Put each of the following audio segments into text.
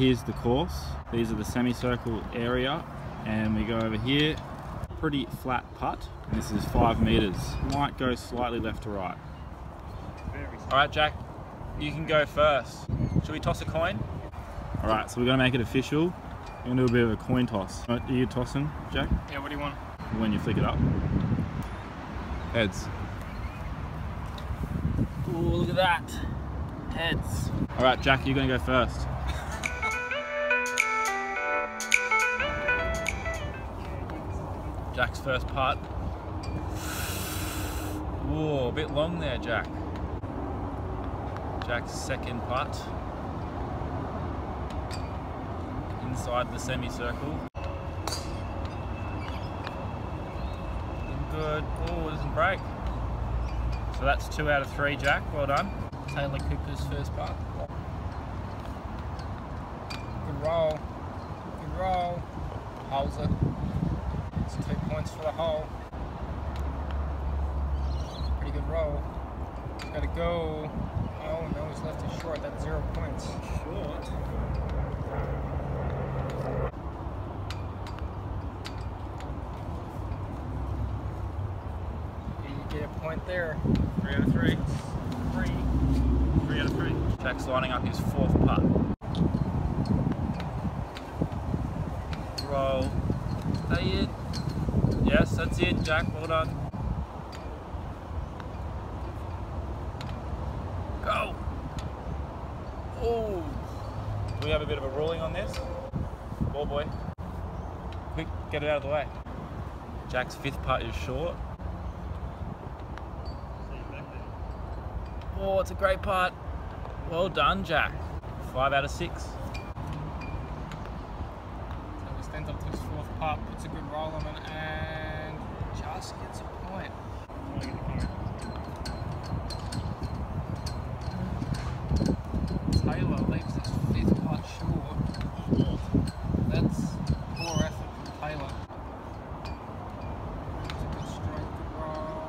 Here's the course. These are the semicircle area and we go over here. Pretty flat putt. And this is five meters. Might go slightly left to right. All right, Jack, you can go first. Should we toss a coin? All right, so we're gonna make it official. We're gonna do a bit of a coin toss. Are you tossing, Jack? Yeah, what do you want? When you flick it up. Heads. Ooh, look at that. Heads. All right, Jack, you're gonna go first. Jack's first putt. Whoa, a bit long there, Jack. Jack's second putt. Inside the semicircle. Looking good. Oh, doesn't break. So that's two out of three, Jack. Well done. Taylor Cooper's first putt. Good roll. Good roll. Holds it. It's for the hole. Pretty good roll. Gotta go. Oh no, he's left it short. That's zero points. Short. You get a point there. Three out of three. Three. Three out of three. Jack's lining up his fourth putt. Roll. Stay in. Yes, that's it, Jack. Well done. Go. Oh. Do we have a bit of a ruling on this? Ball boy. Quick, get it out of the way. Jack's fifth putt is short. Oh, it's a great putt. Well done, Jack. Five out of six. So he stands up to his fourth putt, puts a good roll on it, and just gets a point. Taylor leaves his fifth putt short. That's poor effort from Taylor. It's a good stroke, good roll.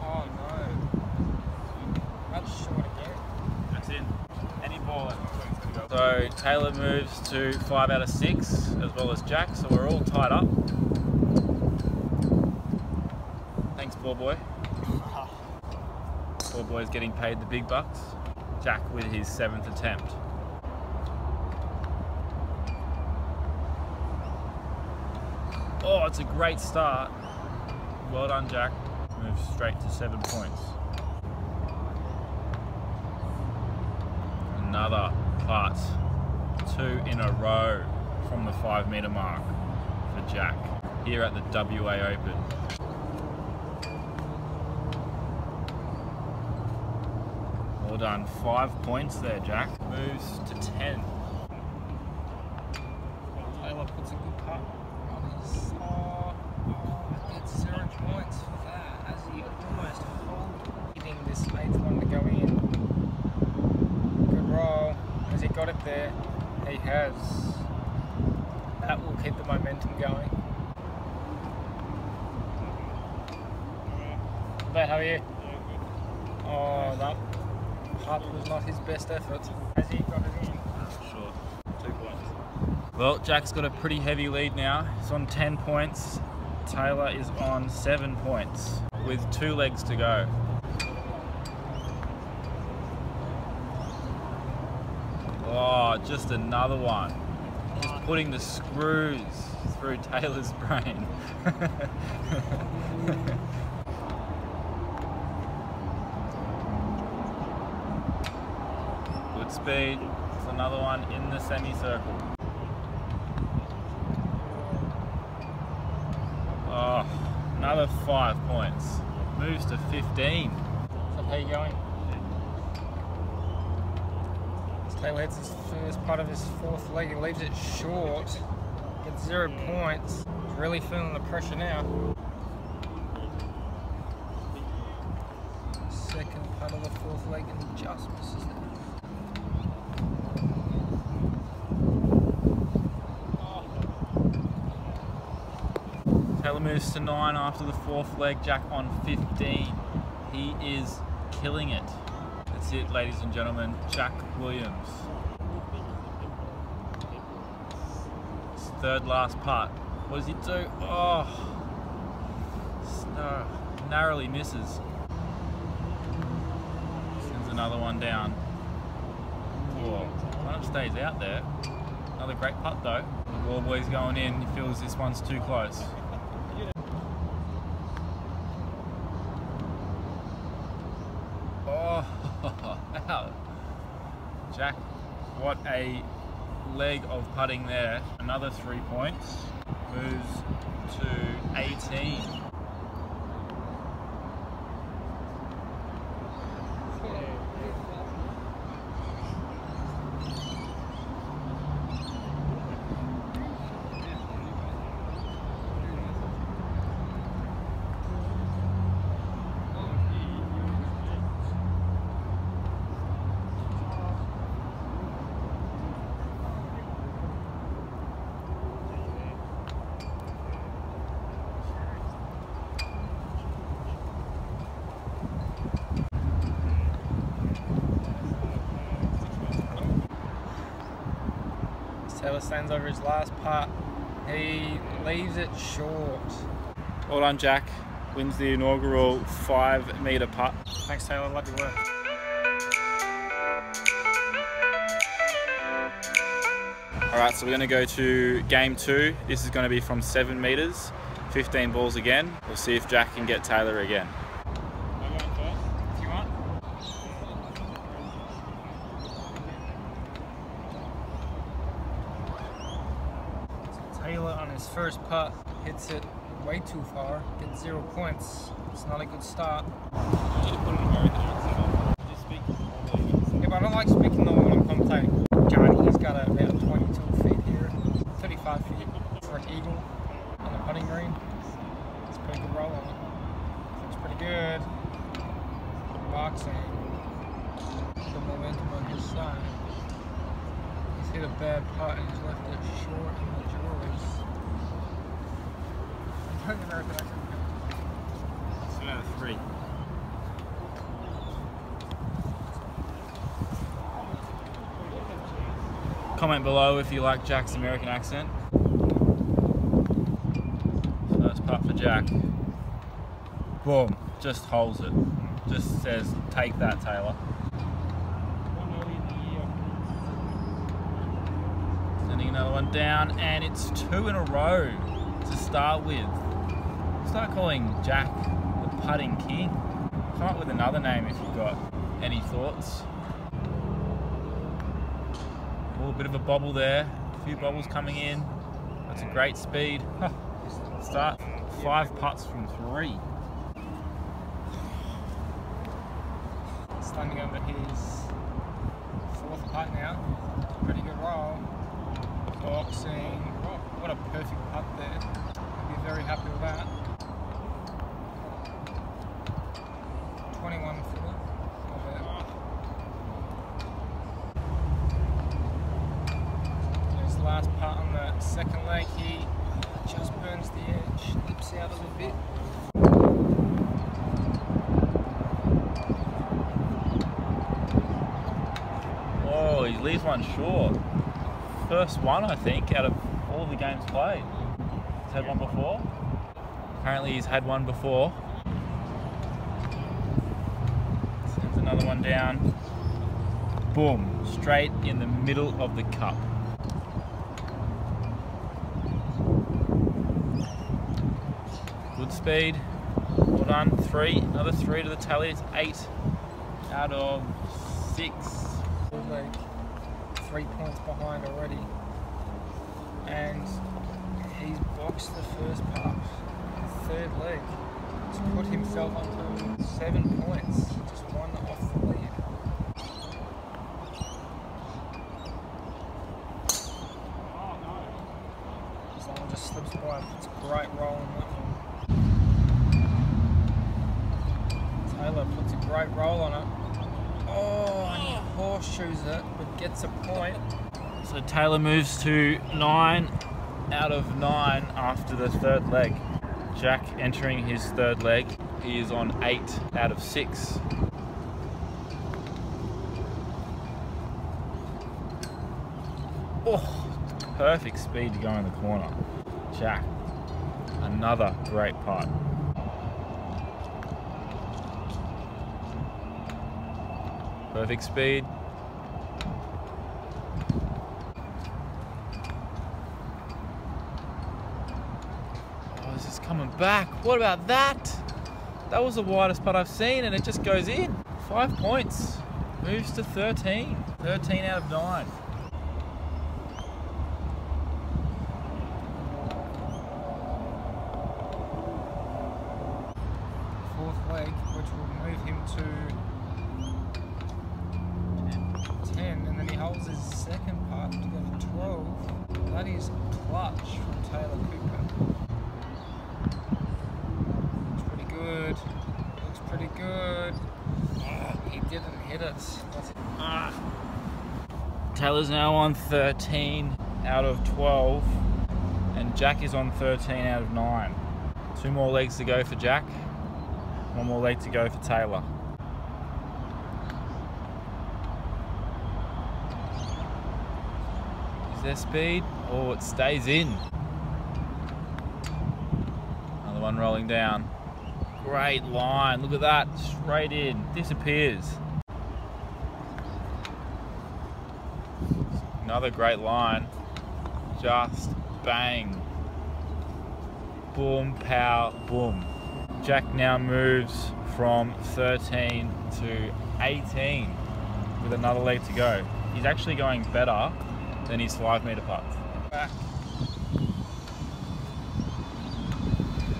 Oh no. That's short again. That's in. Any ball. So Taylor moves to five out of six, as well as Jack. So we're all tied up. Thanks, ball boy. Ball boy's getting paid the big bucks. Jack with his seventh attempt. Oh, it's a great start. Well done, Jack. Moves straight to seven points. Another putt. Two in a row from the five metre mark for Jack here at the WA Open. Well done. Five points there, Jack. Moves to 10. Taylor puts a good putt. Oh, oh, gets zero points for that as he almost hold getting this eighth one to go in. Good roll. Has he got it there? He has. That will keep the momentum going. But how are you? Oh, that putt was not his best effort. Has he got it in? Sure. Two points. Well, Jack's got a pretty heavy lead now. He's on 10 points. Taylor is on seven points with two legs to go. Just another one. Just putting the screws through Taylor's brain. Good speed. There's another one in the semicircle. Oh, another five points. Moves to 15. So how you going? Taylor hits his first part of his fourth leg. He leaves it short. Gets zero points. He's really feeling the pressure now. Second part of the fourth leg and just misses it. Taylor moves to nine after the fourth leg. Jack on 15. He is killing it it, ladies and gentlemen. Jack Williams. Third last putt. What does he do? Oh, narrowly misses. Sends another one down. Whoa, one stays out there. Another great putt though. The ball boy's going in. He feels this one's too close. Out. Jack, what a leg of putting there. Another three points. Moves to 18. Taylor stands over his last putt. He leaves it short. Well done, Jack. Wins the inaugural five metre putt. Thanks, Taylor. Love your work. All right, so we're gonna go to game two. This is gonna be from seven meters, 15 balls again. We'll see if Jack can get Taylor again. If you want. So Taylor on his hits it way too far, gets zero points. It's not a good start. Yeah, but I don't like speaking normal when I'm commentating. Johnny, he's got a, about 22 feet here, 35 feet for an eagle on the putting green. It's a pretty good roll on it. Looks pretty good. Boxing. The momentum on his side. He's hit a bad putt and he's left it short in the drawers. I'm trying to American accent. Two out of three. Comment below if you like Jack's American accent. First putt for Jack. Boom. Just holds it. Just says, take that, Taylor. Sending another one down, and it's two in a row to start with. Start calling Jack the putting king. Come up with another name if you've got any thoughts. A bit of a bobble there. A few bobbles coming in. That's a great speed. Start five putts from three. Standing over his fourth putt now. Pretty good roll. Boxing. Oh, what a perfect putt there. I'd be very happy with that. 21 footer. Not bad. His last putt on the second leg, he just burns the edge, lips out a little bit. Oh, he leaves one short. First one, I think, out of all the games played. He's had one before. Apparently, he's had one before. Sends another one down. Boom, straight in the middle of the cup. Good speed. Well done. Three. Another three to the tally. It's eight out of six. Three points behind already. And he's boxed the first putt, third leg, to put himself onto seven points, just one off the lead. Someone just slips by, puts a great roll on that one. Taylor puts a great roll on it. Oh, and horseshoes it, but gets a point. So Taylor moves to nine out of nine after the third leg. Jack entering his third leg. He is on eight out of six. Oh, perfect speed to go in the corner. Jack, another great putt. Perfect speed. Oh, this is coming back. What about that? That was the widest putt I've seen and it just goes in. Five points. Moves to 13. 13 out of 9. Fourth leg, which will move him to 10, and then he holds his second putt to go to 12. That is clutch from Taylor Cooper. Looks pretty good. Looks pretty good. Ah, he didn't hit it. That's Ah. Taylor's now on 13 out of 12, and Jack is on 13 out of 9. Two more legs to go for Jack, one more leg to go for Taylor. Is there speed? Oh, it stays in. Another one rolling down. Great line, look at that, straight in, disappears. Another great line. Just bang. Boom, pow, boom. Jack now moves from 13 to 18 with another leg to go. He's actually going better than his five meter putts. back.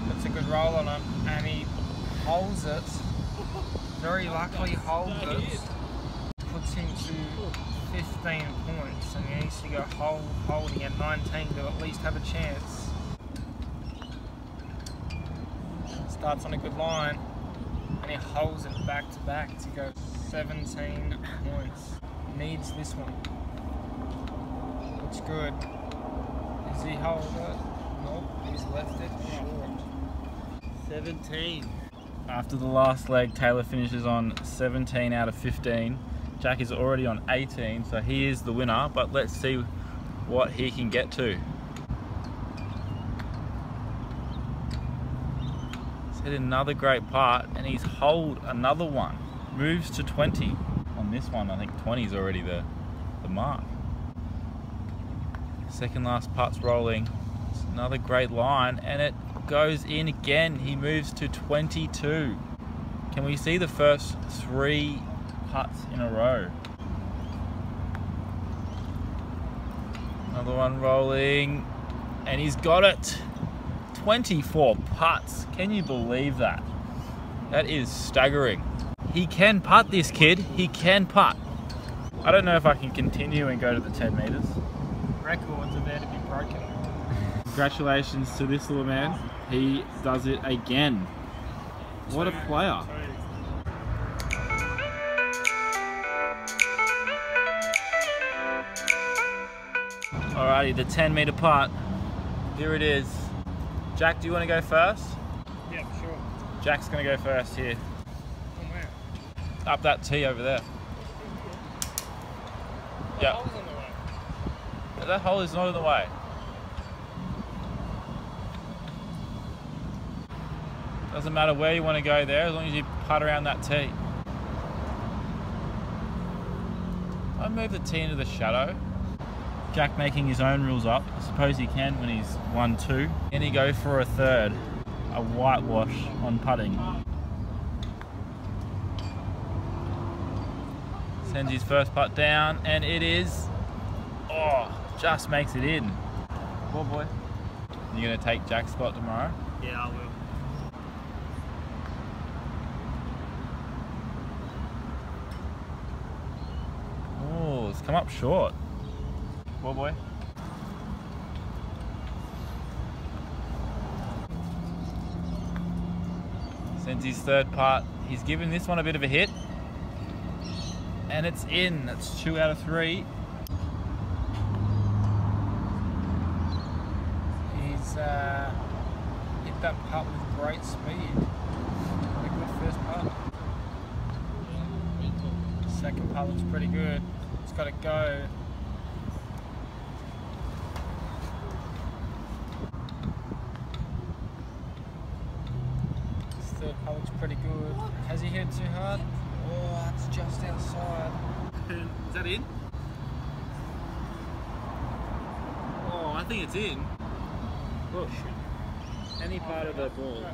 Puts a good roll on it, and he holds it. Very luckily holds it. Puts him to 15 points, and he needs to go hold, holding at 19 to at least have a chance. Starts on a good line, and he holds it back to back to go 17 points. Needs this one. Looks good. Does he hold it? Nope, he's left it short. 17. After the last leg, Taylor finishes on 17 out of 15. Jack is already on 18, so he is the winner, but let's see what he can get to. He's hit another great putt, and he's holed another one. Moves to 20. On this one, I think 20 is already the, the mark. Second last putt's rolling. It's another great line, and it goes in again. He moves to 22. Can we see the first three putts in a row? Another one rolling, and he's got it. 24 putts. Can you believe that? That is staggering. He can putt, this kid. He can putt. I don't know if I can continue and go to the 10 meters. Records are there to be broken. Congratulations to this little man. He does it again. What a player. Alrighty, the 10 meter putt. Here it is. Jack, do you want to go first? Yeah, sure. Jack's going to go first here. Oh. Up that tee over there. Yeah, Holes in the way. that hole is not in the way. Doesn't matter where you want to go there, as long as you putt around that tee. I move the tee into the shadow. Jack making his own rules up. I suppose he can when he's one two. And he go for a third, a whitewash on putting. Sends his first putt down, and it is, oh, just makes it in. Poor boy. You gonna take Jack's spot tomorrow? Yeah, I will. Oh, it's come up short. Poor boy. Sends his third part. He's given this one a bit of a hit. And it's in. That's two out of three. He's uh, hit that putt with great speed. What a good first putt. Second putt looks pretty good. It's got to go. third putt looks pretty good. Has he hit too hard? Oh, that's just outside. Is that in? Oh, I think it's in. Oh, Look, any part of the ball.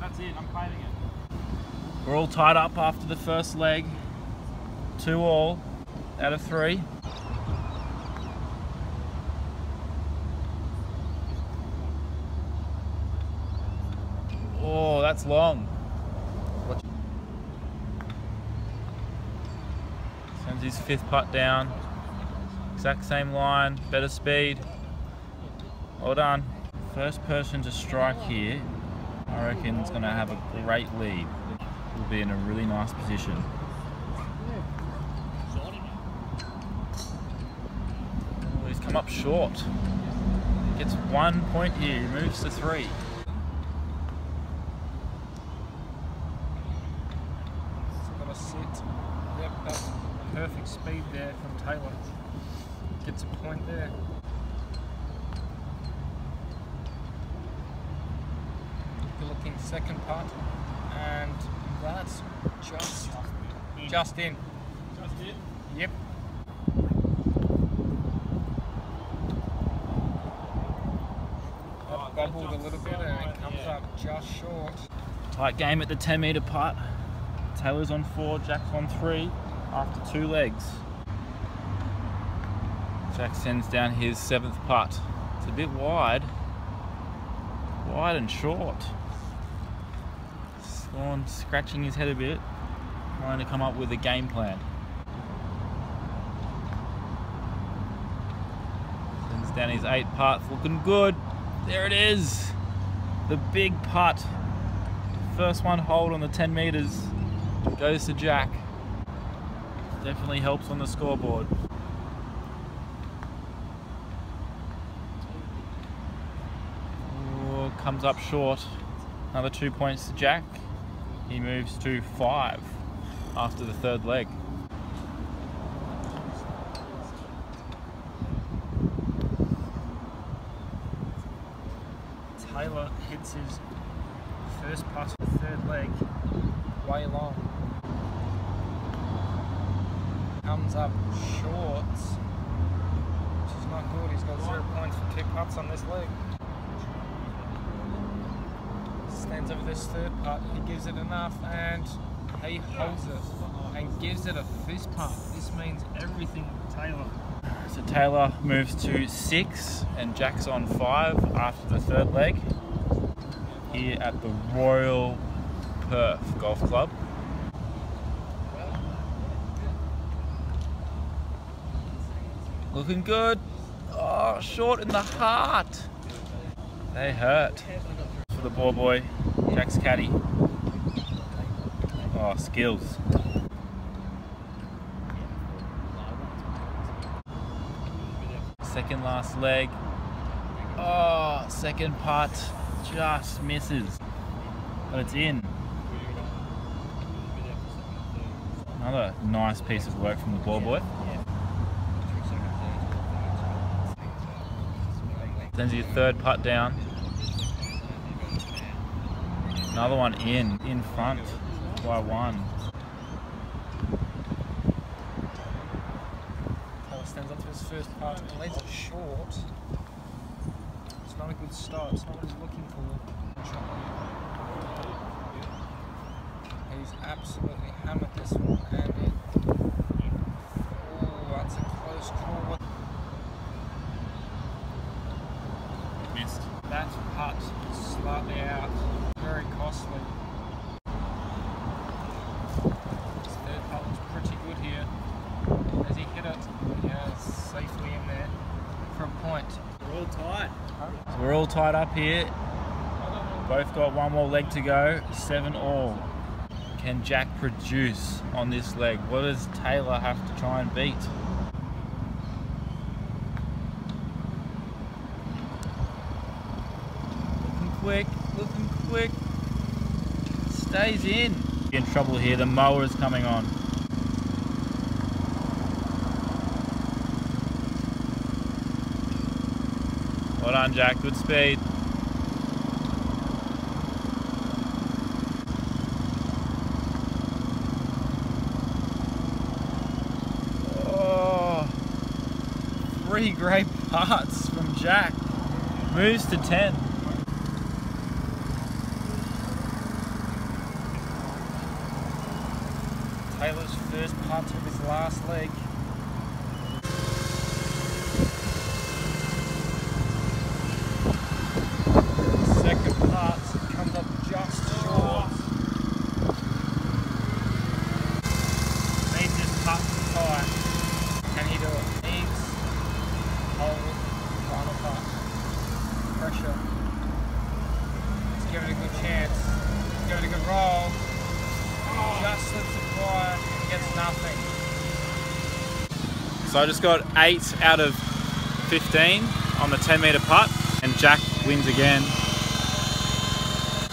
That's it, I'm claiming it. We're all tied up after the first leg. Two all out of three. Oh, that's long. Sends his fifth putt down. Exact same line, better speed. Well done. First person to strike here, I reckon is going to have a great lead. Will be in a really nice position. Oh, he's come up short. Gets one point here, moves to three. Perfect speed there from Taylor. Gets a point there. Looking second putt, and that's just just in. Just it. Yep. Bubbled a little bit and it comes up just short. Tight game at the 10 metre putt. Taylor's on four, Jack's on three after two legs. Jack sends down his seventh putt. It's a bit wide. Wide and short. Swan scratching his head a bit, trying to come up with a game plan. Sends down his eight putt, looking good. There it is. The big putt. First one hold on the 10 meters goes to Jack. Definitely helps on the scoreboard. Ooh, comes up short. Another two points to Jack. He moves to five after the third leg. Taylor hits his first pass of the third leg way long. Comes up short, which is not good. He's got zero points for two putts on this leg. Stands over this third putt, he gives it enough and he holds it and gives it a fist pump. This means everything to Taylor. So Taylor moves to six and Jack's on five after the third leg here at the Royal Perth Golf Club. Looking good. Oh, short in the heart. They hurt. For the ball boy, Jack's caddy. Oh, skills. Second last leg. Oh, second putt just misses. But it's in. Another nice piece of work from the ball boy. Sends your third putt down. Another one in, in front by one. Taylor stands up to his first putt and leaves it short. It's not a good start. It's not what he's looking for. He's absolutely hammered this one and it. Oh, that's a close call. Missed. That putt slightly out. Very costly. His third putt was pretty good here. As he hit it, he has safely in there for a point. We're all tight. So we're all tied up here. Both got one more leg to go. Seven all. Can Jack produce on this leg? What does Taylor have to try and beat? Looking quick, looking quick. Stays in. In trouble here. The mower is coming on. Hold on, Jack. Good speed. Oh, three great parts from Jack. Moves to 10. Taylor's first punt of his last leg. So I just got 8 out of 15 on the 10 metre putt, and Jack wins again.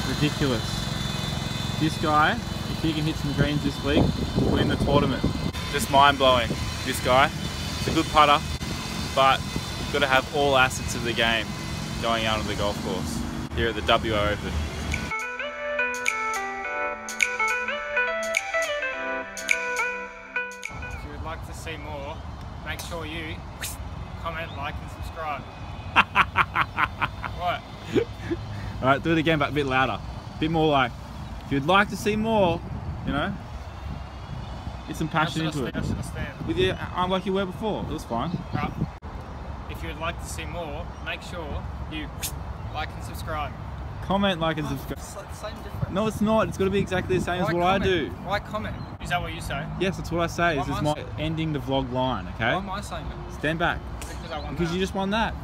Ridiculous. This guy, if he can hit some greens this week, will win the tournament. Just mind blowing. This guy, he's a good putter, but you've got to have all assets of the game going out on the golf course here at the WA Open. Comment, like, and subscribe. what? All right, do it again, but a bit louder. A bit more like, if you'd like to see more, you know, get some passion into I it. stand? How should I stand? With your uh, arm like you were before, it was fine. Right. If you would like to see more, make sure you like and subscribe. Comment, like, and subscribe. It's like the same difference. No, it's not. It's got to be exactly the same as Why what I do. Why comment? Is that what you say? Yes, that's what I say. Why This is my saying- ending the vlog line, okay? Why am I saying that? Stand back. Because I won Because that. you just won that.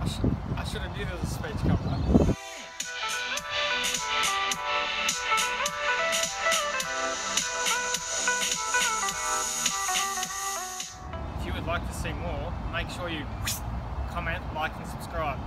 I, sh- I should have knew there was a speech coming up. If you would like to see more, make sure you comment, like and subscribe.